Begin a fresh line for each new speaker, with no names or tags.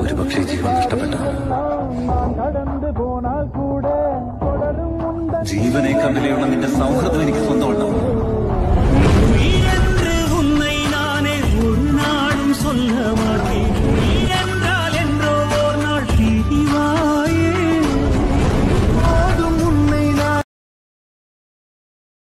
ഒരുപക്ഷെ ജീവൻ നഷ്ടപ്പെട്ട. ജീവനെ കണ്ടിലെയുള്ള നിന്റെ സൗഹൃദം എനിക്ക്